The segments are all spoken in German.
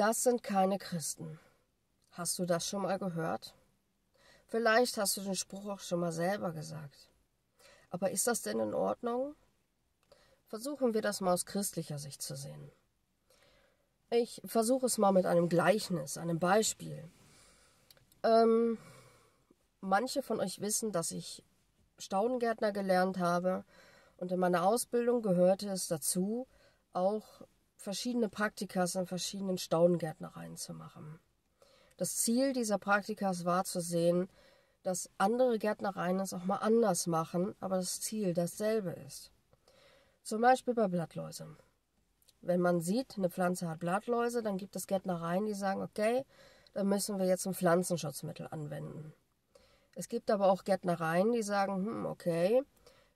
Das sind keine Christen. Hast du das schon mal gehört? Vielleicht hast du den Spruch auch schon mal selber gesagt. Aber ist das denn in Ordnung? Versuchen wir das mal aus christlicher Sicht zu sehen. Ich versuche es mal mit einem Gleichnis, einem Beispiel. Ähm, manche von euch wissen, dass ich Staudengärtner gelernt habe und in meiner Ausbildung gehörte es dazu, auch verschiedene Praktikas in verschiedenen Staudengärtnereien zu machen. Das Ziel dieser Praktikas war zu sehen, dass andere Gärtnereien es auch mal anders machen, aber das Ziel dasselbe ist. Zum Beispiel bei Blattläuse. Wenn man sieht, eine Pflanze hat Blattläuse, dann gibt es Gärtnereien, die sagen, okay, dann müssen wir jetzt ein Pflanzenschutzmittel anwenden. Es gibt aber auch Gärtnereien, die sagen, hm, okay,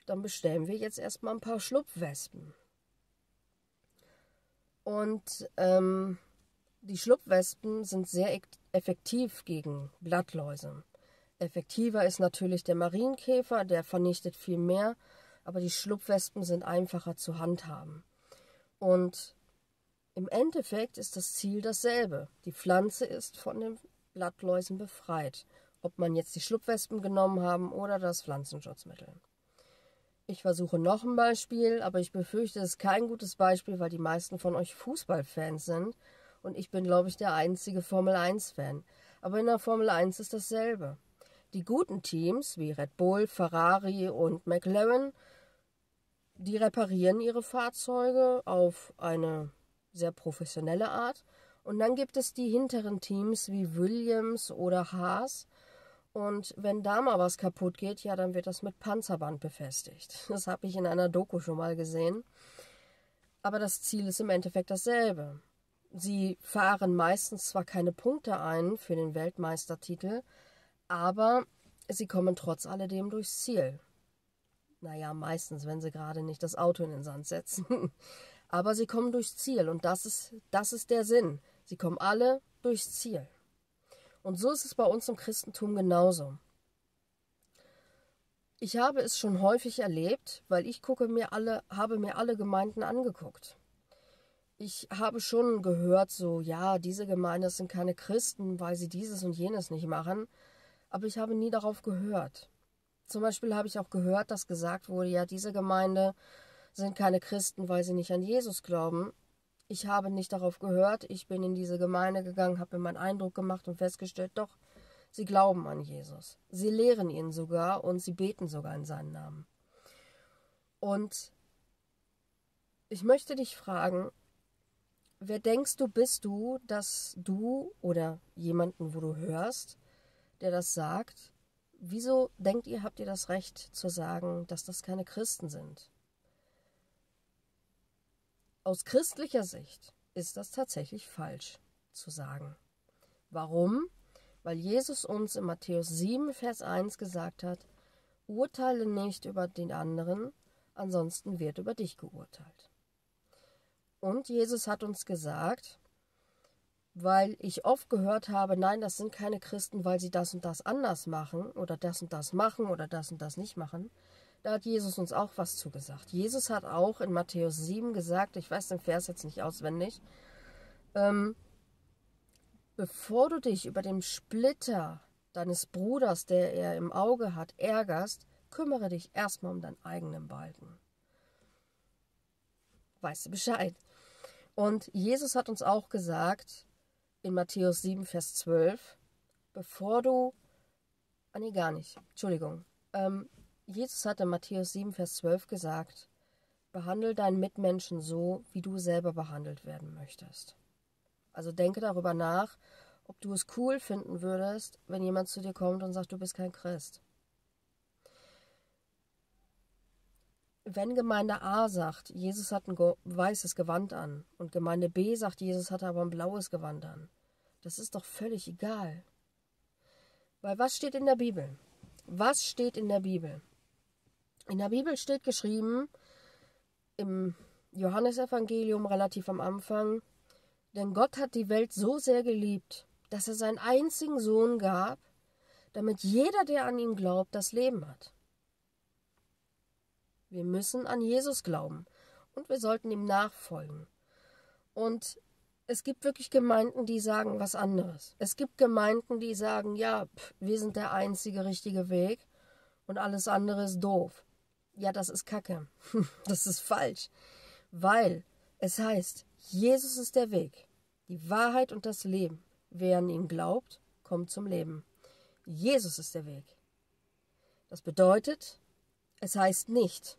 dann bestellen wir jetzt erstmal ein paar Schlupfwespen. Und ähm, die Schlupfwespen sind sehr effektiv gegen Blattläuse. Effektiver ist natürlich der Marienkäfer, der vernichtet viel mehr, aber die Schlupfwespen sind einfacher zu handhaben. Und im Endeffekt ist das Ziel dasselbe. Die Pflanze ist von den Blattläusen befreit, ob man jetzt die Schlupfwespen genommen haben oder das Pflanzenschutzmittel. Ich versuche noch ein Beispiel, aber ich befürchte, es ist kein gutes Beispiel, weil die meisten von euch Fußballfans sind und ich bin, glaube ich, der einzige Formel 1-Fan. Aber in der Formel 1 ist dasselbe. Die guten Teams wie Red Bull, Ferrari und McLaren, die reparieren ihre Fahrzeuge auf eine sehr professionelle Art. Und dann gibt es die hinteren Teams wie Williams oder Haas. Und wenn da mal was kaputt geht, ja, dann wird das mit Panzerband befestigt. Das habe ich in einer Doku schon mal gesehen. Aber das Ziel ist im Endeffekt dasselbe. Sie fahren meistens zwar keine Punkte ein für den Weltmeistertitel, aber sie kommen trotz alledem durchs Ziel. Naja, meistens, wenn sie gerade nicht das Auto in den Sand setzen. Aber sie kommen durchs Ziel und das ist, das ist der Sinn. Sie kommen alle durchs Ziel. Und so ist es bei uns im Christentum genauso. Ich habe es schon häufig erlebt, weil ich gucke mir alle, habe mir alle Gemeinden angeguckt. Ich habe schon gehört, so, ja, diese Gemeinde sind keine Christen, weil sie dieses und jenes nicht machen, aber ich habe nie darauf gehört. Zum Beispiel habe ich auch gehört, dass gesagt wurde, ja, diese Gemeinde sind keine Christen, weil sie nicht an Jesus glauben. Ich habe nicht darauf gehört, ich bin in diese Gemeinde gegangen, habe mir meinen Eindruck gemacht und festgestellt, doch, sie glauben an Jesus. Sie lehren ihn sogar und sie beten sogar in seinen Namen. Und ich möchte dich fragen, wer denkst du bist du, dass du oder jemanden, wo du hörst, der das sagt, wieso denkt ihr, habt ihr das Recht zu sagen, dass das keine Christen sind? Aus christlicher Sicht ist das tatsächlich falsch zu sagen. Warum? Weil Jesus uns in Matthäus 7, Vers 1 gesagt hat, urteile nicht über den anderen, ansonsten wird über dich geurteilt. Und Jesus hat uns gesagt, weil ich oft gehört habe, nein, das sind keine Christen, weil sie das und das anders machen oder das und das machen oder das und das nicht machen. Da hat Jesus uns auch was zugesagt. Jesus hat auch in Matthäus 7 gesagt, ich weiß den Vers jetzt nicht auswendig, ähm, bevor du dich über den Splitter deines Bruders, der er im Auge hat, ärgerst, kümmere dich erstmal um deinen eigenen Balken. Weißt du Bescheid? Und Jesus hat uns auch gesagt, in Matthäus 7, Vers 12, bevor du, ah nee, gar nicht, Entschuldigung, ähm, Jesus hat in Matthäus 7, Vers 12 gesagt, behandle deinen Mitmenschen so, wie du selber behandelt werden möchtest. Also denke darüber nach, ob du es cool finden würdest, wenn jemand zu dir kommt und sagt, du bist kein Christ. Wenn Gemeinde A sagt, Jesus hat ein weißes Gewand an und Gemeinde B sagt, Jesus hat aber ein blaues Gewand an, das ist doch völlig egal. Weil was steht in der Bibel? Was steht in der Bibel? In der Bibel steht geschrieben, im Johannesevangelium relativ am Anfang, denn Gott hat die Welt so sehr geliebt, dass er seinen einzigen Sohn gab, damit jeder, der an ihn glaubt, das Leben hat. Wir müssen an Jesus glauben und wir sollten ihm nachfolgen. Und es gibt wirklich Gemeinden, die sagen was anderes. Es gibt Gemeinden, die sagen, ja, pff, wir sind der einzige richtige Weg und alles andere ist doof. Ja, das ist Kacke. das ist falsch. Weil es heißt, Jesus ist der Weg, die Wahrheit und das Leben. Wer an ihn glaubt, kommt zum Leben. Jesus ist der Weg. Das bedeutet, es heißt nicht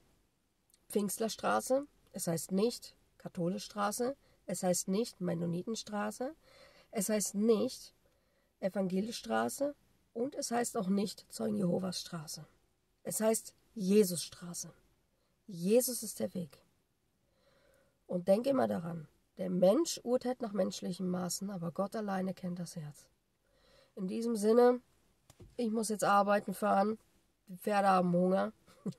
Pfingstlerstraße, es heißt nicht Katholischstraße, es heißt nicht Mennonitenstraße, es heißt nicht Evangelistraße und es heißt auch nicht Zeugen Jehovas Straße. Es heißt Jesusstraße. Jesus ist der Weg. Und denke immer daran, der Mensch urteilt nach menschlichen Maßen, aber Gott alleine kennt das Herz. In diesem Sinne, ich muss jetzt arbeiten fahren, die Pferde haben Hunger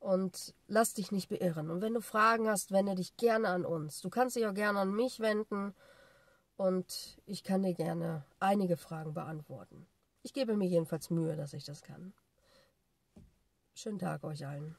und lass dich nicht beirren. Und wenn du Fragen hast, wende dich gerne an uns. Du kannst dich auch gerne an mich wenden und ich kann dir gerne einige Fragen beantworten. Ich gebe mir jedenfalls Mühe, dass ich das kann. Schönen Tag euch allen.